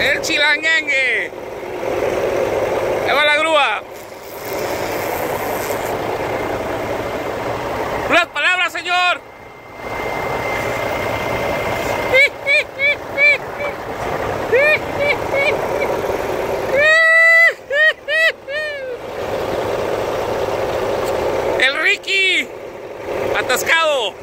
El chilanguengue. Ahí la grúa. Unas palabras, señor. El Ricky. Atascado.